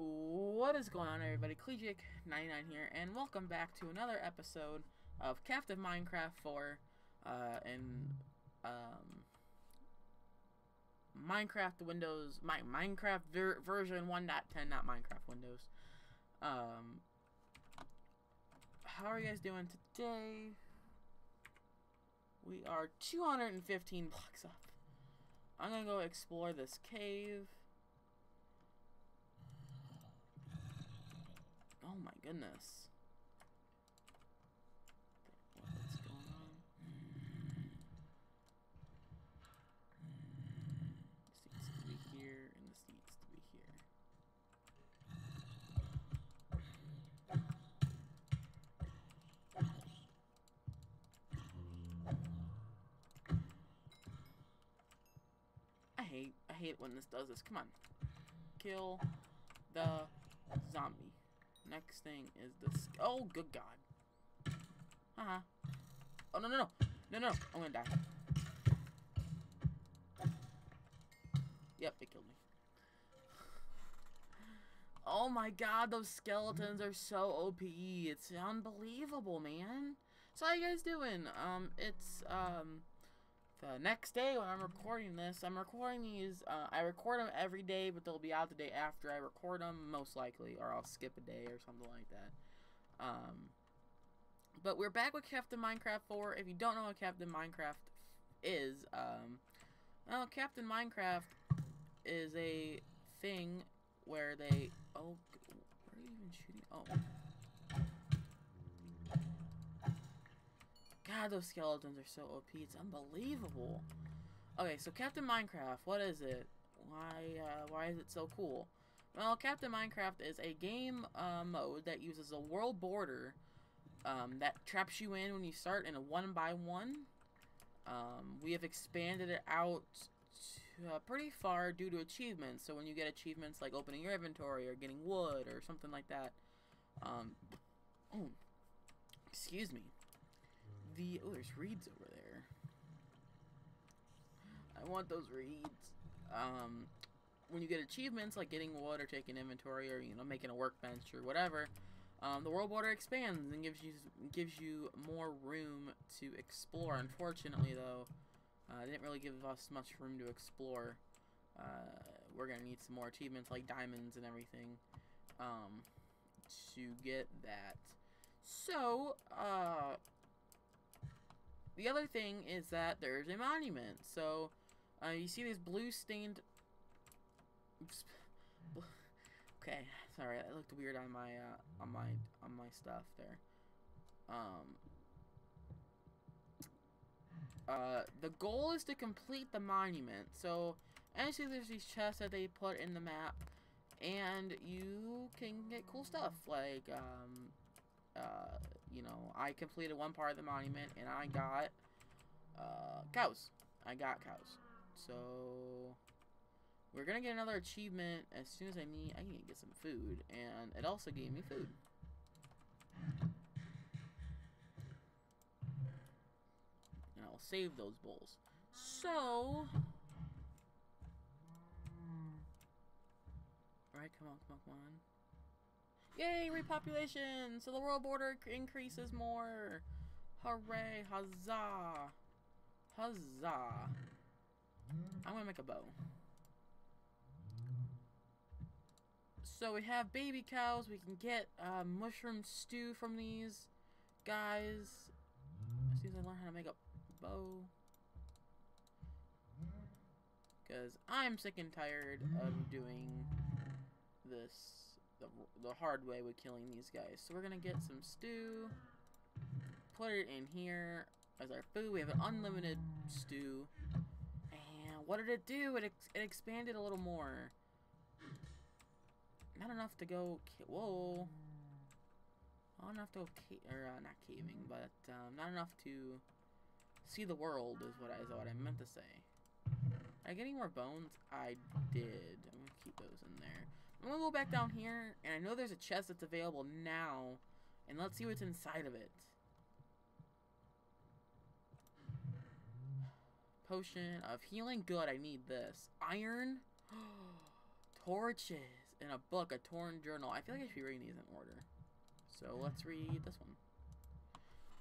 What is going on, everybody? CleJake99 here, and welcome back to another episode of Captive Minecraft 4 uh, and um, Minecraft Windows, my Minecraft ver version 1.10, not Minecraft Windows. Um, how are you guys doing today? We are 215 blocks up. I'm gonna go explore this cave. Oh my goodness. What's going on? This needs to be here, and this needs to be here. I hate, I hate when this does this. Come on. Kill the zombie. Next thing is this. Oh, good God. Uh huh. Oh, no, no, no. No, no. I'm gonna die. Yep, it killed me. Oh my god, those skeletons are so OP. It's unbelievable, man. So how you guys doing? Um, it's, um, the next day when I'm recording this. I'm recording these, uh, I record them every day, but they'll be out the day after I record them, most likely, or I'll skip a day or something like that. Um, but we're back with Captive Minecraft 4. If you don't know what Captive Minecraft is, um, well, Captive Minecraft is a thing where they, oh, are you even shooting? Oh. God, those skeletons are so OP. It's unbelievable. Okay, so Captive Minecraft, what is it? Why, uh, why is it so cool? Well, Captive Minecraft is a game uh, mode that uses a world border um, that traps you in when you start in a one by one. Um, we have expanded it out to, uh, pretty far due to achievements. So when you get achievements like opening your inventory or getting wood or something like that, um, oh, excuse me. The oh, there's reeds over there. I want those reeds. Um, when you get achievements like getting wood or taking inventory or you know making a workbench or whatever, um, the world border expands and gives you gives you more room to explore. Unfortunately, though, uh, didn't really give us much room to explore. Uh, we're gonna need some more achievements like diamonds and everything um, to get that. So, uh, the other thing is that there's a monument. So, uh, you see this blue stained. Oops. Okay, sorry, that looked weird on my uh, on my on my stuff there. Um. Uh, the goal is to complete the monument. So, you see, there's these chests that they put in the map, and you can get cool stuff like um, uh, you know, I completed one part of the monument, and I got uh, cows. I got cows. So we're gonna get another achievement as soon as I need. I need to get some food, and it also gave me food. And I'll save those bowls. So, alright, come on, come on, come on. Yay, repopulation! So the world border increases more. Hooray! Huzzah! Huzzah! I'm gonna make a bow. So we have baby cows. We can get uh, mushroom stew from these guys. As soon as I learn how to make a bow. Because I'm sick and tired of doing this the, the hard way with killing these guys. So we're going to get some stew. Put it in here as our food. We have an unlimited stew. And what did it do? It, ex it expanded a little more. Not enough to go... Whoa. Not enough to. Or, uh, not caving, but um, not enough to see the world is what I, is what I meant to say. I get any more bones? I did. I'm to keep those in there. I'm to go back down here, and I know there's a chest that's available now, and let's see what's inside of it. Potion of healing. Good, I need this. Iron. Torches. in a book, a torn journal. I feel like I should be reading these in order. So let's read this one.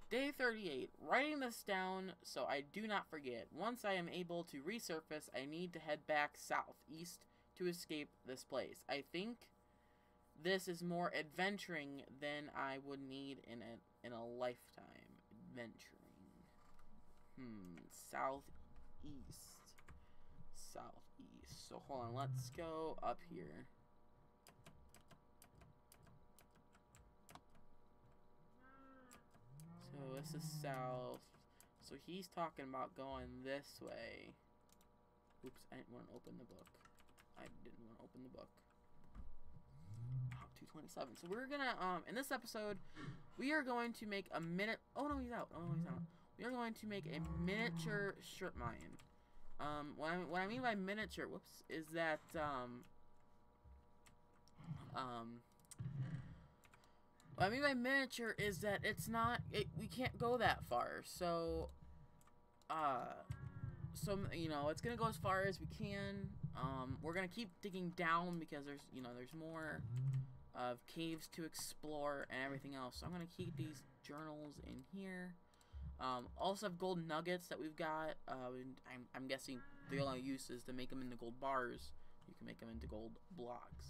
Day 38. Writing this down so I do not forget. Once I am able to resurface, I need to head back southeast to escape this place. I think this is more adventuring than I would need in a in a lifetime. Adventuring. Hmm. Southeast. Southeast. So hold on, let's go up here. So this is south. So he's talking about going this way. Oops, I didn't want to open the book. I didn't want to open the book. Oh, 227. So we're gonna, um, in this episode, we are going to make a minute. Oh no, he's out. Oh no, he's out. We are going to make a miniature strip mine. Um, what I, what I mean by miniature, whoops, is that, um, um, what I mean by miniature is that it's not, it, we can't go that far, so, uh, so, you know, it's gonna go as far as we can, um, we're gonna keep digging down because there's, you know, there's more of caves to explore and everything else, so I'm gonna keep these journals in here, um, also have gold nuggets that we've got. Uh, I'm, I'm guessing the only use is to make them into gold bars. You can make them into gold blocks.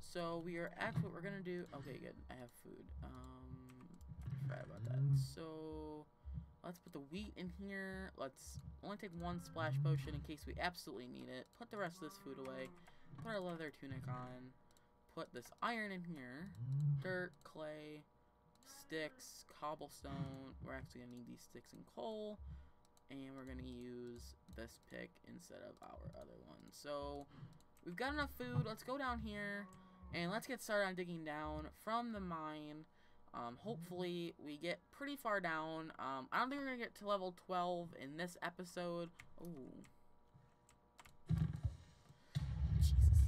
So we are at what we're gonna do. Okay, good. I have food. Um, about that. So let's put the wheat in here. Let's only take one splash potion in case we absolutely need it. Put the rest of this food away. Put our leather tunic on. Put this iron in here. Dirt, clay sticks, cobblestone. We're actually going to need these sticks and coal. And we're going to use this pick instead of our other one. So, we've got enough food. Let's go down here. And let's get started on digging down from the mine. Um, hopefully, we get pretty far down. Um, I don't think we're going to get to level 12 in this episode. Ooh. Jesus.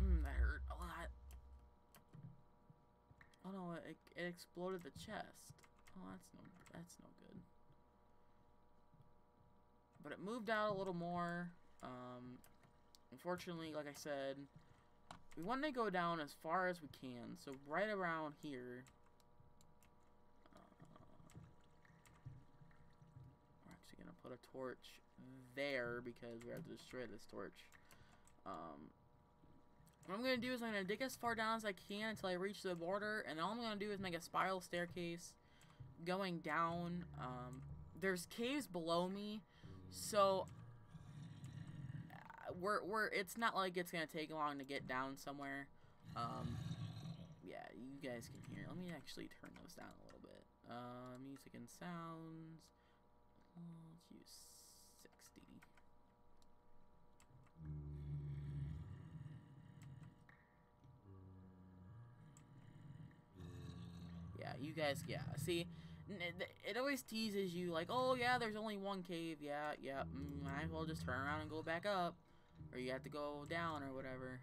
Mm, that hurt a lot. Oh no, it, it exploded the chest. Oh, that's no, that's no good. But it moved out a little more. Um, unfortunately, like I said, we want to go down as far as we can. So right around here. Uh, we're actually going to put a torch there because we have to destroy this torch. Um, what I'm going to do is I'm going to dig as far down as I can until I reach the border, and all I'm going to do is make a spiral staircase going down. Um, there's caves below me, so uh, we're, we're, it's not like it's going to take long to get down somewhere. Um, yeah, you guys can hear. Let me actually turn those down a little bit. Uh, music and sounds. Let's use 60. Yeah, you guys, yeah. See, it always teases you like, oh yeah, there's only one cave. Yeah, yeah. Mm, might as well just turn around and go back up, or you have to go down or whatever.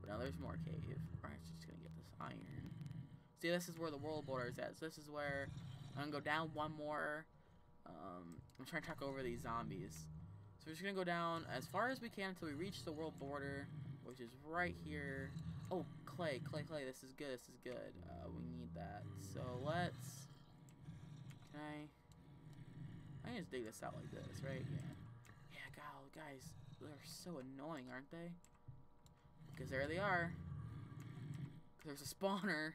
But now there's more cave. Alright, just gonna get this iron. See, this is where the world border is at. So this is where I'm gonna go down one more. Um, I'm trying to talk over these zombies. So we're just gonna go down as far as we can until we reach the world border, which is right here. Oh, clay, clay, clay. This is good. This is good. Uh, we need that. So let's. Can I? I can just dig this out like this, right? Yeah. Yeah, God, guys, they're so annoying, aren't they? Because there they are. There's a spawner.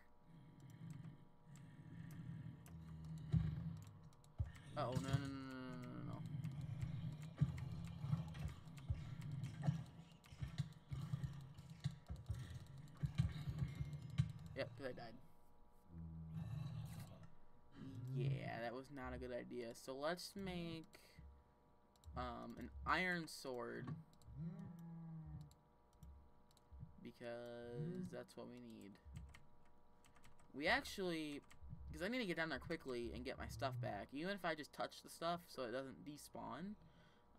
Uh oh, no, no, no, no, no, no. Yep, because I died. Yeah, that was not a good idea. So let's make um, an iron sword. Because that's what we need. We actually... Because I need to get down there quickly and get my stuff back. Even if I just touch the stuff so it doesn't despawn,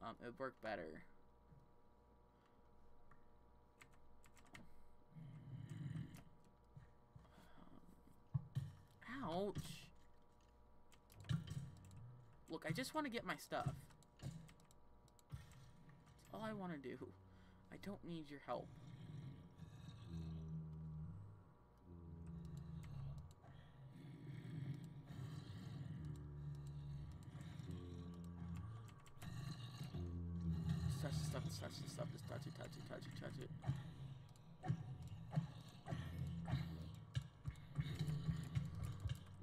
um, it would work better. Ouch. Look, I just want to get my stuff. That's all I want to do. I don't need your help. Just touch the stuff, just touch it, touch it, touch it, touch it.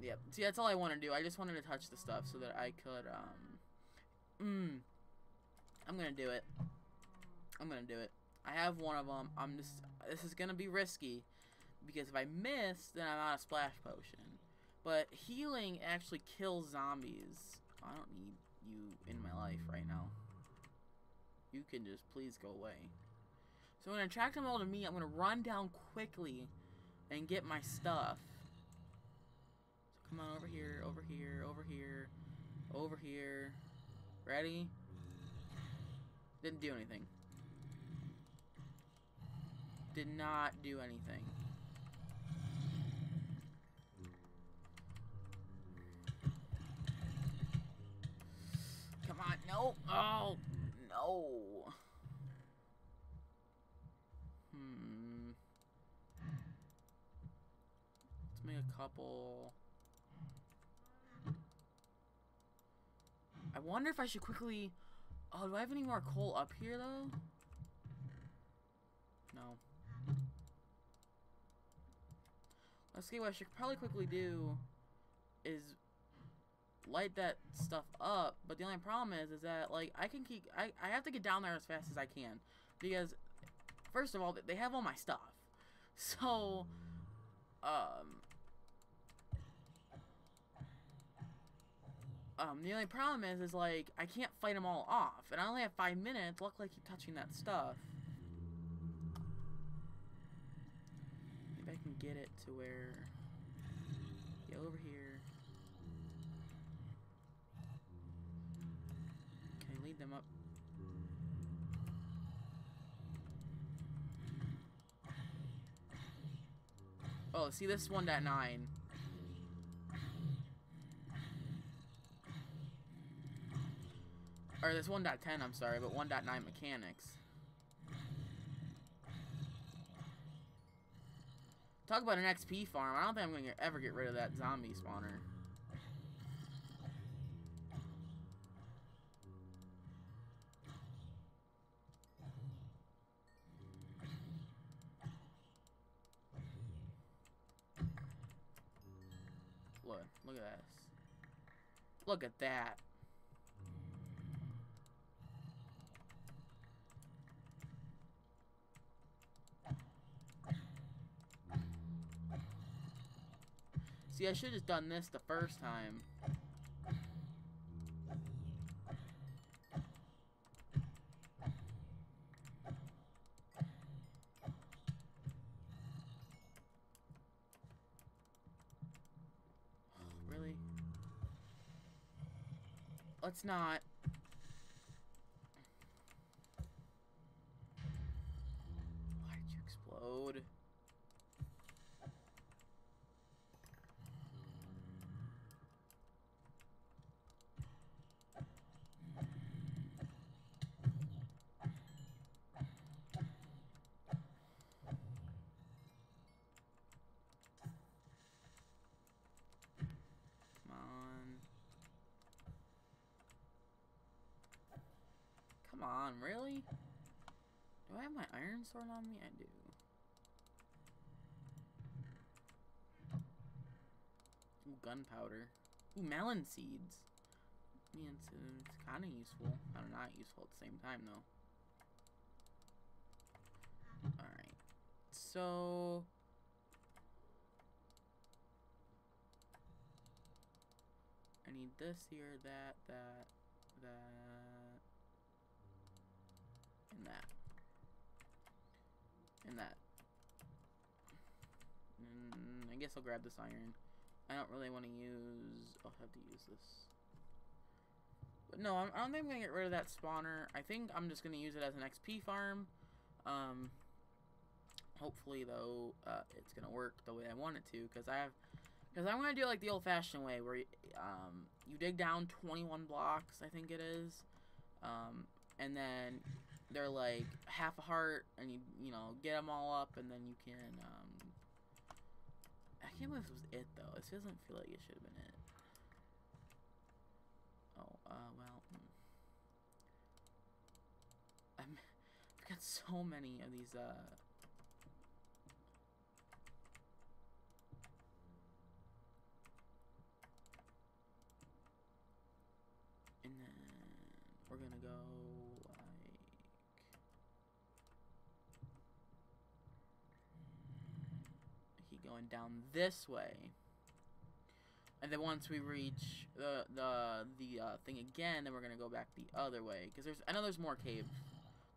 Yep. See, that's all I want to do. I just wanted to touch the stuff so that I could, um... Mmm. I'm gonna do it. I'm gonna do it. I have one of them. I'm just... This is gonna be risky. Because if I miss, then I'm out of splash potion. But healing actually kills zombies. I don't need you in my life right now. You can just please go away. So when I'm gonna attract them all to me. I'm gonna run down quickly and get my stuff. So come on over here, over here, over here, over here. Ready? Didn't do anything. Did not do anything. Come on, no. Oh, no. Hmm. Let's make a couple. I wonder if I should quickly. Oh, do I have any more coal up here though? No. Let's see what I should probably quickly do is light that stuff up, but the only problem is is that like I can keep I, I have to get down there as fast as I can because first of all they have all my stuff. So um um the only problem is is like I can't fight them all off and I only have 5 minutes. Luckily I keep touching that stuff. Maybe I can get it to where get over here. Them up? Oh, see this 1.9. Or this 1.10, I'm sorry, but 1.9 mechanics. Talk about an XP farm. I don't think I'm going to ever get rid of that zombie spawner. Look, at this. Look at that. See, I should have done this the first time. really? Let's not. Why did you explode? Come on. Come on, really? Do I have my iron sword on me? I do. Ooh, gunpowder. Ooh, melon seeds. Mean, it's, it's kind of useful. Kind of not useful at the same time, though. Alright. So... I need this here, that, that, that, and that, and that. Mm, I guess I'll grab this iron. I don't really want to use. I'll have to use this. But no, I don't think I'm gonna get rid of that spawner. I think I'm just gonna use it as an XP farm. Um, hopefully though, uh, it's gonna work the way I want it to, because I have because I'm going to do like the old-fashioned way, where um, you dig down 21 blocks, I think it is, um, and then they're like half a heart, and you you know get them all up, and then you can. Um, I can't believe this was it though. This doesn't feel like it should have been it. Oh, uh, well. Hmm. I'm, I've got so many of these, uh. And then we're gonna go like. Keep down this way. And then once we reach the the the uh, thing again, then we're gonna go back the other way because there's I know there's more caves.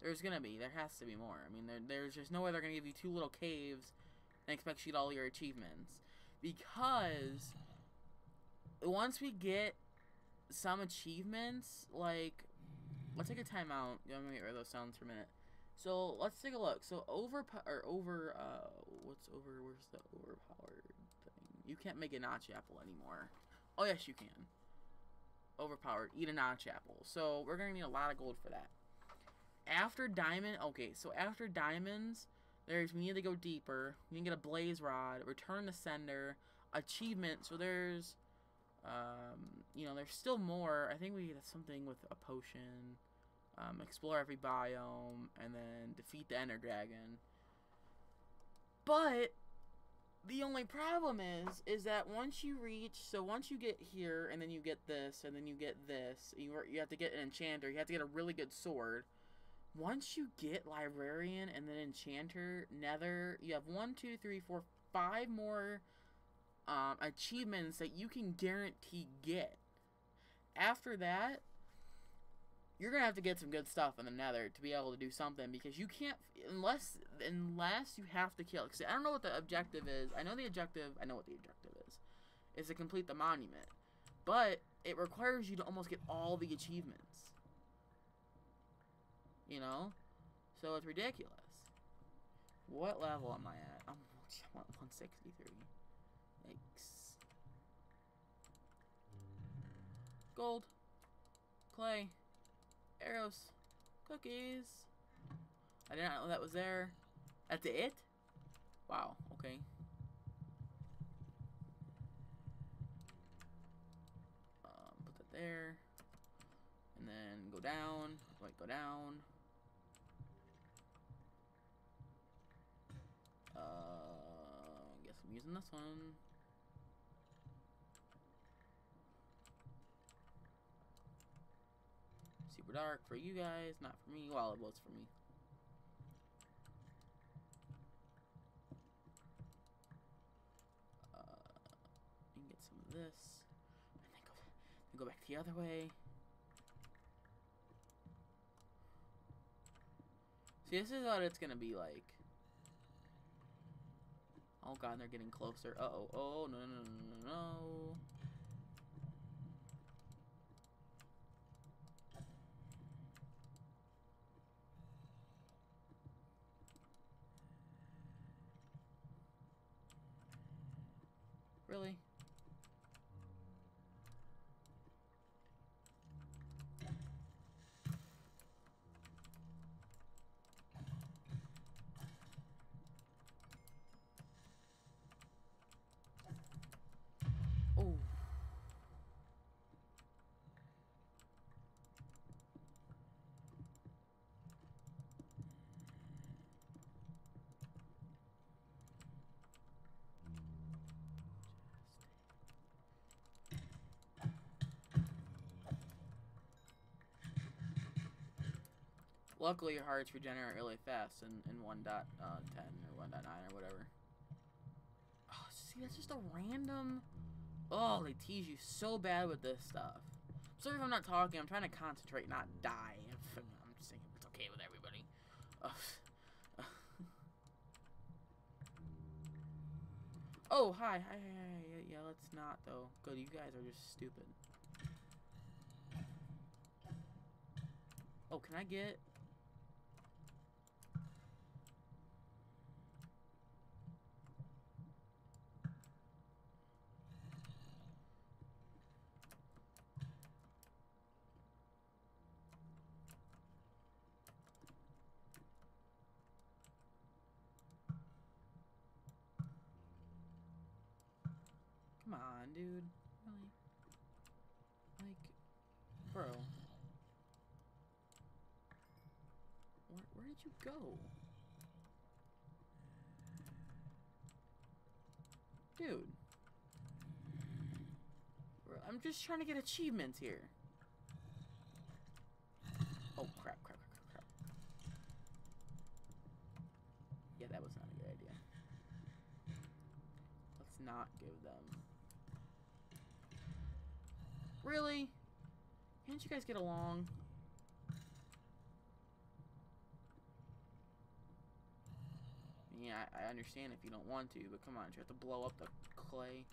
There's gonna be there has to be more. I mean there, there's just no way they're gonna give you two little caves and expect you to all your achievements because once we get some achievements like let's take a timeout. I'm gonna get rid of those sounds for a minute. So let's take a look. So over or over uh what's over where's the overpowered thing? You can't make a notch apple anymore. Oh yes you can. Overpowered. Eat a notch apple. So we're gonna need a lot of gold for that. After diamond okay, so after diamonds, there's we need to go deeper. We can get a blaze rod, return the sender, achievement, so there's um, you know, there's still more. I think we get something with a potion um, explore every biome, and then defeat the Ender Dragon. But the only problem is, is that once you reach, so once you get here, and then you get this, and then you get this, you you have to get an enchanter. You have to get a really good sword. Once you get librarian and then enchanter, nether, you have one, two, three, four, five more um, achievements that you can guarantee get. After that, you're gonna have to get some good stuff in the Nether to be able to do something because you can't unless unless you have to kill. Cause I don't know what the objective is. I know the objective. I know what the objective is. Is to complete the monument, but it requires you to almost get all the achievements. You know, so it's ridiculous. What level am I at? I'm 163. Yikes. Gold. Clay. Arrows. Cookies. I did not know that was there. That's it? Wow, okay. Um, put that there. And then go down. Wait, go down. Uh, guess I'm using this one. Super dark for you guys, not for me. Well, it was for me. Uh, and get some of this, and then go, then go back the other way. See, this is what it's gonna be like. Oh god, they're getting closer. Uh oh. Oh, no, no, no, no, no. Really? Oh. Luckily, your hearts regenerate really fast in, in 1.10 uh, or 1.9 or whatever. Oh, see, that's just a random... Oh, they tease you so bad with this stuff. Sorry if I'm not talking. I'm trying to concentrate, not die. I'm just saying it's okay with everybody. Ugh. oh, hi. Hi, hi, hi. Yeah, yeah, let's not, though. Good, you guys are just stupid. Oh, can I get... dude. Really? Like, bro. Where, where did you go? Dude. Bro, I'm just trying to get achievements here. Oh, crap, crap, crap, crap, crap. Yeah, that was not a good idea. Let's not give them... Really? Can't you guys get along? Yeah, I, understand if you don't want to, but come on, you have to blow up the clay.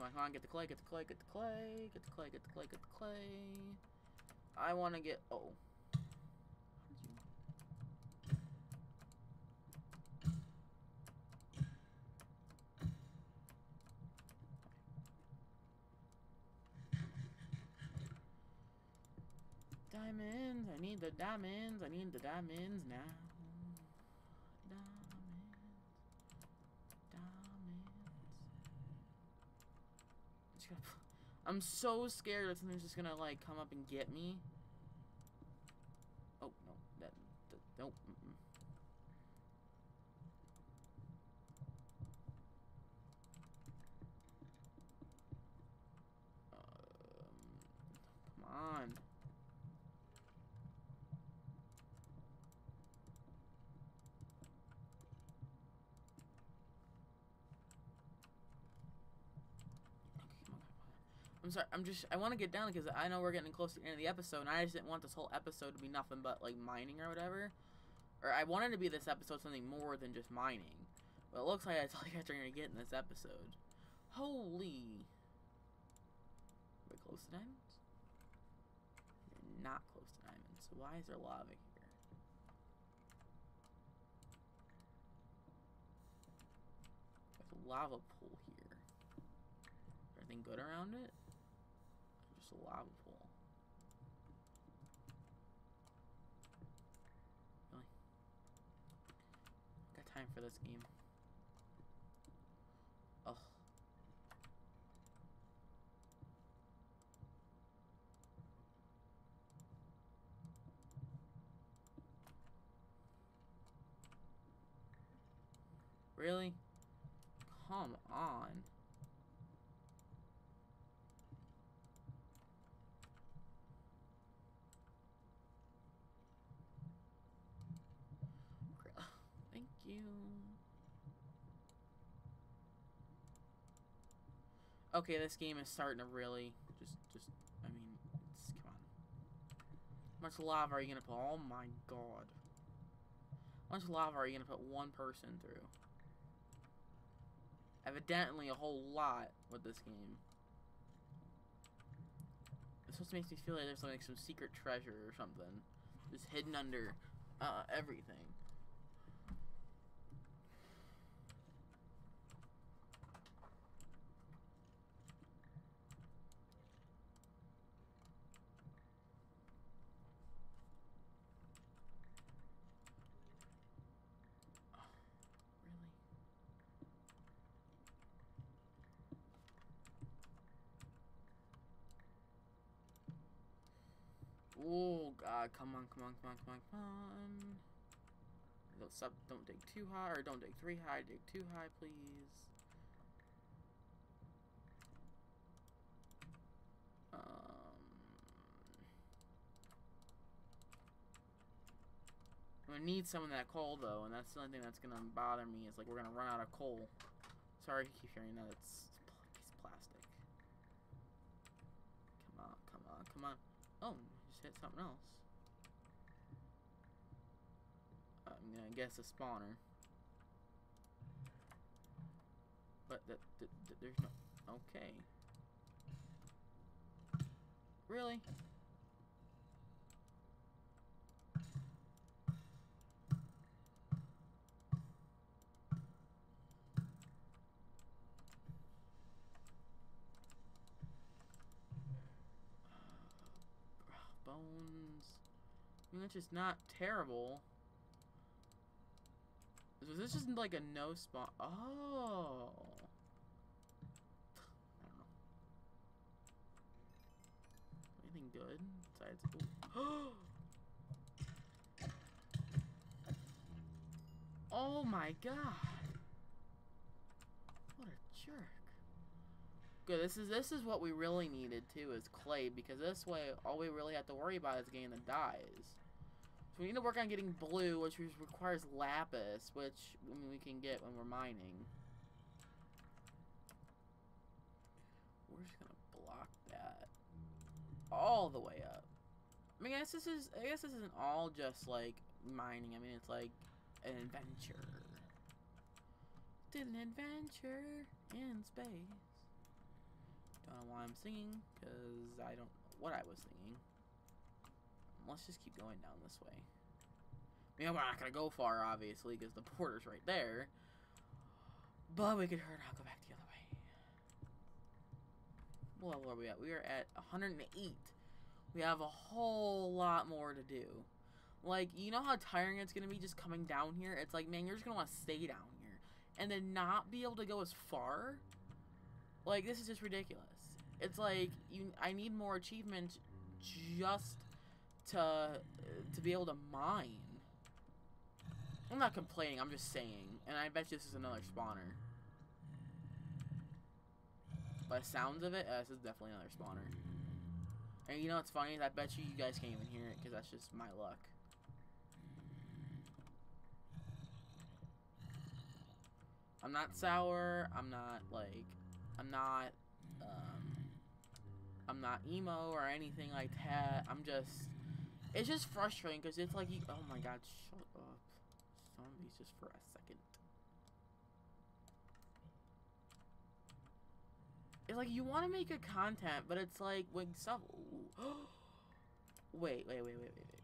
Come on, come on, get the clay, get the clay, get the clay, get the clay, get the clay, get the clay. I want to get, oh. Diamonds, I need the diamonds, I need the diamonds now. Diamonds, diamonds. I'm so scared that something's just gonna like come up and get me. Oh no, that, that nope. Mm-mm. Um, come on. Okay, come on, come on. I'm sorry. I'm just. I want to get down because I know we're getting close to the end of the episode, and I just didn't want this whole episode to be nothing but like mining or whatever. Or I wanted to be this episode something more than just mining. But it looks like that's all you guys are gonna get in this episode. Holy. Are we close to diamonds? You're not close to diamonds. So why is there lava here? There's a lava pool here. Is anything good around it? Or lava pool. Really? Got time for this game. Ugh. Really? Come on. Okay, this game is starting to really just, just. I mean, it's, come on. How much lava are you gonna put? Oh my god. How much lava are you gonna put one person through? Evidently, a whole lot with this game. This just makes me feel like there's like some secret treasure or something, just hidden under uh, everything. Really? Oh god, come on, come on, come on, come on, come on. Don't stop, don't dig too high, or don't dig three high, dig too high, please. Um, gonna need some of that coal though, and that's the only thing that's gonna bother me is like we're gonna run out of coal. Sorry keep hearing that, it's of plastic. Come on, come on, come on. Oh, just hit something else. I'm gonna guess a spawner. But that, that, that there's no. Okay. Really? bones. I mean, that's just not terrible. Was this just like a no spawn? Oh. Anything good besides? oh my god. What a jerk. Good. This is this is what we really needed too is clay because this way all we really have to worry about is getting the dyes. We need to work on getting blue, which requires lapis, which we can get when we're mining. We're just gonna block that all the way up. I mean, I guess this is I guess this isn't all just like mining. I mean, it's like an adventure. Did an adventure in space. Don't know why I'm singing, because I don't know what I was singing. Let's just keep going down this way. I mean, we're not going to go far, obviously, because the border's right there. But we could hurt I'll go back the other way. What level are we at? We are at 108. We have a whole lot more to do. Like, you know how tiring it's going to be just coming down here? It's like, man, you're just going to want to stay down here. And then not be able to go as far? Like, this is just ridiculous. It's like, you. I need more achievements just to, to be able to mine. I'm not complaining, I'm just saying. And I bet this is another spawner. By the sounds of it, uh, this is definitely another spawner. And you know what's funny I bet you you guys can't even hear it because that's just my luck. I'm not sour. I'm not like, I'm not, um, I'm not emo or anything like that. I'm just, it's just frustrating because it's like, you, oh my god, shut up. Zombies just for a second. It's like you want to make a content, but it's like when stuff. wait, wait, wait, wait, wait, wait,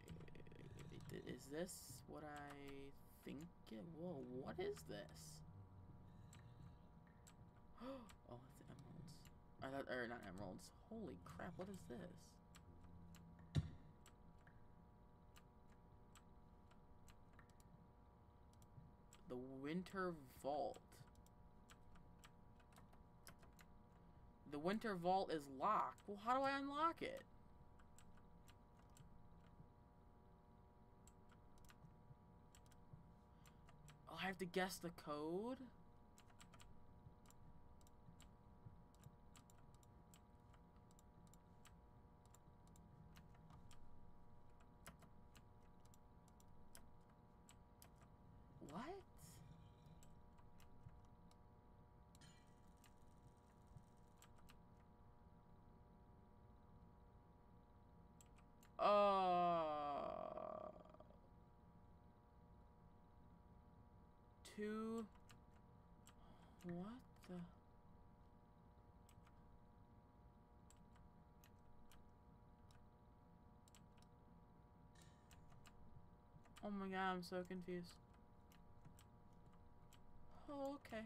wait. Is this what I think? It, whoa, what is this? oh, it's emeralds. I thought, or not emeralds. Holy crap! What is this? The Winter Vault. The Winter Vault is locked. Well, how do I unlock it? I have to guess the code? What? Uh, two. What the? Oh my god, I'm so confused. Oh, okay.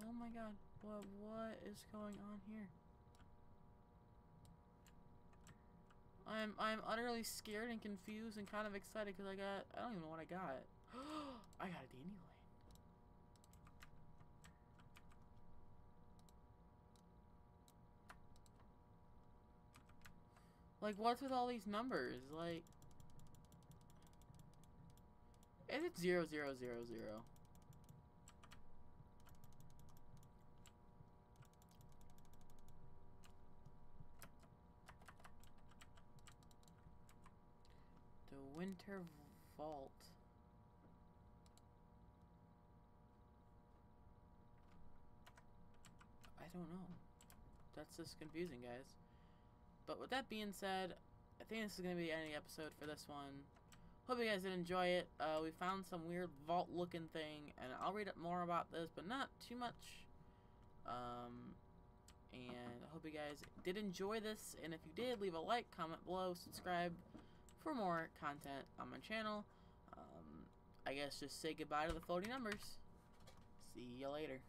Oh my god, what what is going on here? I'm I'm utterly scared and confused and kind of excited because I got I don't even know what I got. I got a dandelion. Like what's with all these numbers? Like is it zero zero zero zero? The Winter Vault. I don't know. That's just confusing, guys. But with that being said, I think this is going to be the ending episode for this one. Hope you guys did enjoy it. Uh, we found some weird vault-looking thing, and I'll read up more about this, but not too much. Um, and I hope you guys did enjoy this, and if you did, leave a like, comment below, subscribe for more content on my channel. Um, I guess just say goodbye to the floating numbers. See you later.